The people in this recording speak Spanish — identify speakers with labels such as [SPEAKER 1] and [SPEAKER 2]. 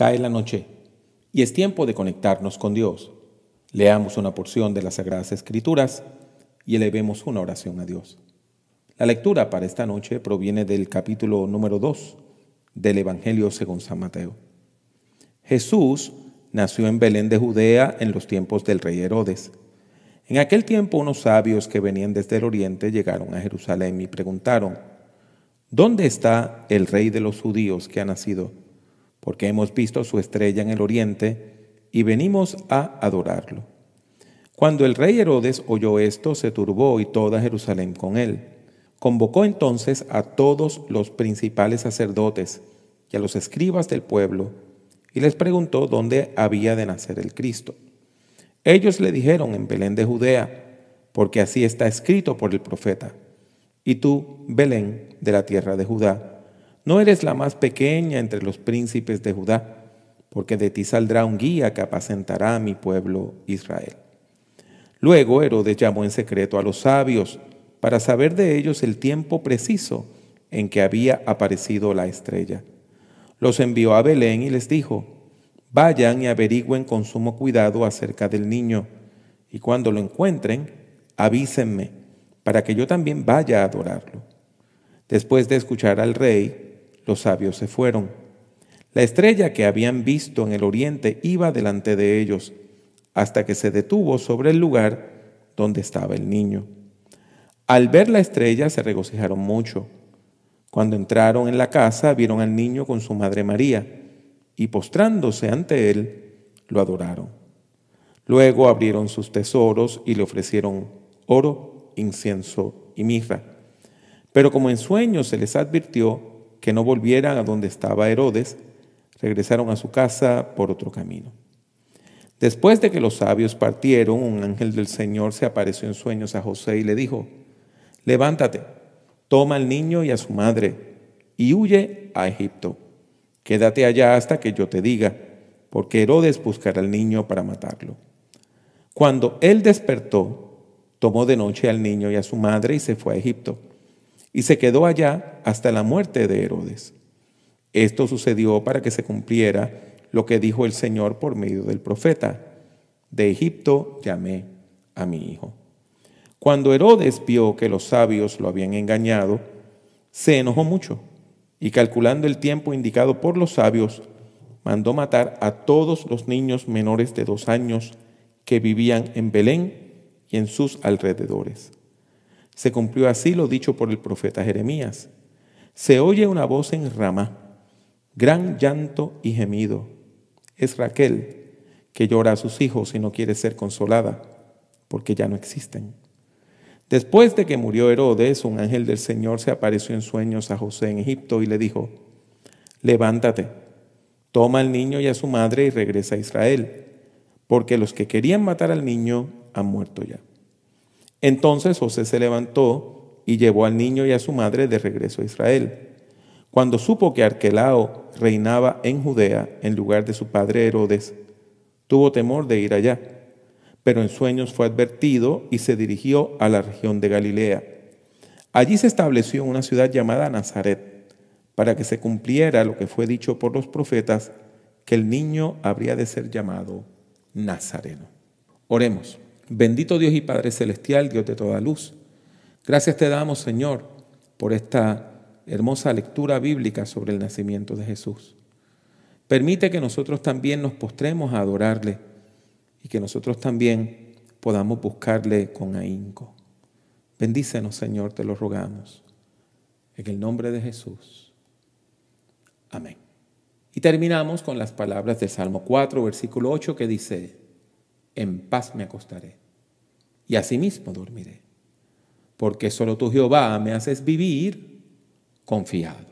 [SPEAKER 1] Cae la noche y es tiempo de conectarnos con Dios. Leamos una porción de las Sagradas Escrituras y elevemos una oración a Dios. La lectura para esta noche proviene del capítulo número 2 del Evangelio según San Mateo. Jesús nació en Belén de Judea en los tiempos del rey Herodes. En aquel tiempo unos sabios que venían desde el oriente llegaron a Jerusalén y preguntaron, ¿Dónde está el rey de los judíos que ha nacido? Porque hemos visto su estrella en el oriente y venimos a adorarlo. Cuando el rey Herodes oyó esto, se turbó y toda Jerusalén con él. Convocó entonces a todos los principales sacerdotes y a los escribas del pueblo y les preguntó dónde había de nacer el Cristo. Ellos le dijeron en Belén de Judea, porque así está escrito por el profeta. Y tú, Belén, de la tierra de Judá, no eres la más pequeña entre los príncipes de Judá, porque de ti saldrá un guía que apacentará a mi pueblo Israel. Luego Herodes llamó en secreto a los sabios para saber de ellos el tiempo preciso en que había aparecido la estrella. Los envió a Belén y les dijo, vayan y averigüen con sumo cuidado acerca del niño, y cuando lo encuentren, avísenme, para que yo también vaya a adorarlo. Después de escuchar al rey, los sabios se fueron. La estrella que habían visto en el oriente iba delante de ellos, hasta que se detuvo sobre el lugar donde estaba el niño. Al ver la estrella se regocijaron mucho. Cuando entraron en la casa vieron al niño con su madre María, y postrándose ante él, lo adoraron. Luego abrieron sus tesoros y le ofrecieron oro, incienso y mirra. Pero como en sueños se les advirtió que no volvieran a donde estaba Herodes, regresaron a su casa por otro camino. Después de que los sabios partieron, un ángel del Señor se apareció en sueños a José y le dijo, levántate, toma al niño y a su madre y huye a Egipto. Quédate allá hasta que yo te diga, porque Herodes buscará al niño para matarlo. Cuando él despertó, tomó de noche al niño y a su madre y se fue a Egipto y se quedó allá hasta la muerte de Herodes. Esto sucedió para que se cumpliera lo que dijo el Señor por medio del profeta. De Egipto llamé a mi hijo. Cuando Herodes vio que los sabios lo habían engañado, se enojó mucho y calculando el tiempo indicado por los sabios, mandó matar a todos los niños menores de dos años que vivían en Belén y en sus alrededores se cumplió así lo dicho por el profeta Jeremías. Se oye una voz en Ramá, gran llanto y gemido. Es Raquel que llora a sus hijos y no quiere ser consolada, porque ya no existen. Después de que murió Herodes, un ángel del Señor se apareció en sueños a José en Egipto y le dijo, levántate, toma al niño y a su madre y regresa a Israel, porque los que querían matar al niño han muerto ya. Entonces José se levantó y llevó al niño y a su madre de regreso a Israel. Cuando supo que Arquelao reinaba en Judea en lugar de su padre Herodes, tuvo temor de ir allá, pero en sueños fue advertido y se dirigió a la región de Galilea. Allí se estableció una ciudad llamada Nazaret, para que se cumpliera lo que fue dicho por los profetas, que el niño habría de ser llamado Nazareno. Oremos. Bendito Dios y Padre Celestial, Dios de toda luz. Gracias te damos, Señor, por esta hermosa lectura bíblica sobre el nacimiento de Jesús. Permite que nosotros también nos postremos a adorarle y que nosotros también podamos buscarle con ahínco. Bendícenos, Señor, te lo rogamos. En el nombre de Jesús. Amén. Y terminamos con las palabras del Salmo 4, versículo 8, que dice, en paz me acostaré y asimismo dormiré, porque solo tú Jehová me haces vivir confiado.